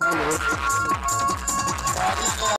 Alô.